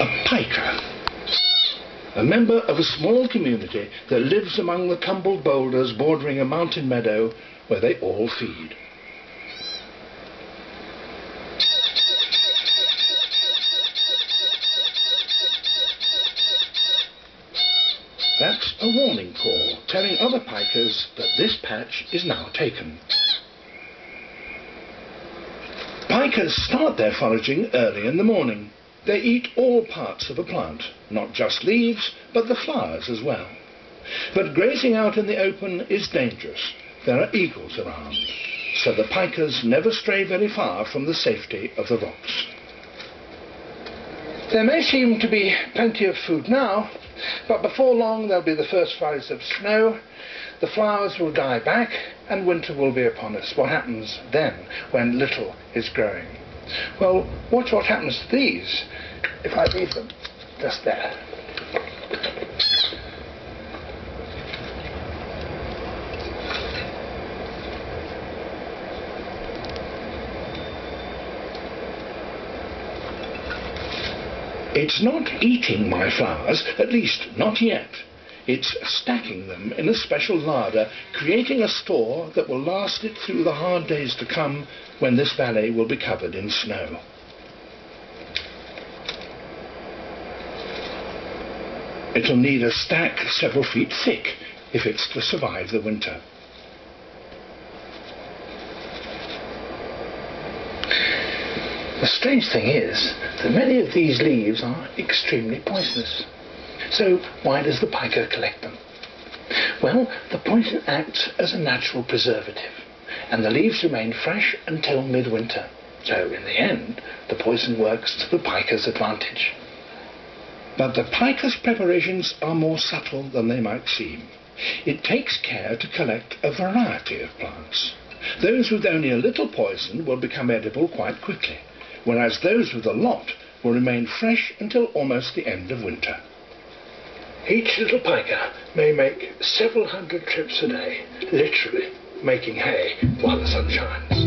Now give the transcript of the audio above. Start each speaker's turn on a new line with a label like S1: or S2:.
S1: a pika, a member of a small community that lives among the tumbled boulders bordering a mountain meadow where they all feed. That's a warning call, telling other pikas that this patch is now taken. Pikas start their foraging early in the morning. They eat all parts of a plant, not just leaves, but the flowers as well. But grazing out in the open is dangerous. There are eagles around, so the pikas never stray very far from the safety of the rocks. There may seem to be plenty of food now, but before long there'll be the first flurries of snow, the flowers will die back, and winter will be upon us. What happens then when little is growing? Well, watch what happens to these if I leave them just there. It's not eating my flowers, at least not yet. It's stacking them in a special larder, creating a store that will last it through the hard days to come when this valley will be covered in snow. It'll need a stack several feet thick if it's to survive the winter. The strange thing is that many of these leaves are extremely poisonous. So why does the pika collect them? Well, the poison acts as a natural preservative, and the leaves remain fresh until midwinter. So in the end, the poison works to the pika's advantage. But the pika's preparations are more subtle than they might seem. It takes care to collect a variety of plants. Those with only a little poison will become edible quite quickly whereas those with a lot will remain fresh until almost the end of winter. Each little pika may make several hundred trips a day, literally making hay while the sun shines.